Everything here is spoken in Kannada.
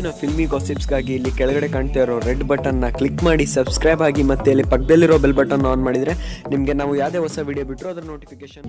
ಹೆಚ್ಚಿನ ಫಿಲ್ಮಿ ಗಾಸಿಪ್ಸ್ಗಾಗಿ ಇಲ್ಲಿ ಕೆಳಗಡೆ ಕಾಣ್ತಾ ಇರೋ ರೆಡ್ ಬಟನ್ನ ಕ್ಲಿಕ್ ಮಾಡಿ ಸಬ್ಸ್ಕ್ರೈಬ್ ಆಗಿ ಮತ್ತೆ ಇಲ್ಲಿ ಪಕ್ಕದಲ್ಲಿರೋ ಬೆಲ್ ಬಟನ್ ಆನ್ ಮಾಡಿದರೆ ನಿಮಗೆ ನಾವು ಯಾವುದೇ ಹೊಸ ವಿಡಿಯೋ ಬಿಟ್ಟರು ಅದರ ನೋಟಿಫಿಕೇಶನ್